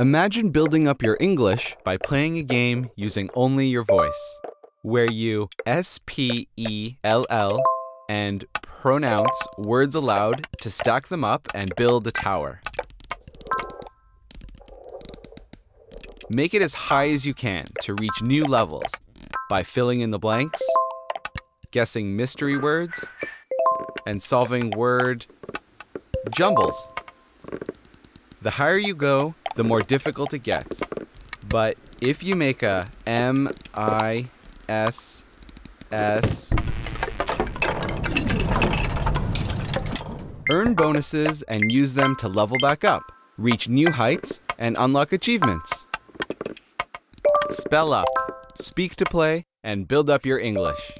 Imagine building up your English by playing a game using only your voice, where you S P E L L and pronounce words aloud to stack them up and build a tower. Make it as high as you can to reach new levels by filling in the blanks, guessing mystery words, and solving word jumbles. The higher you go, the more difficult it gets. But if you make a M I S S earn bonuses and use them to level back up, reach new heights, and unlock achievements. Spell up, speak to play, and build up your English.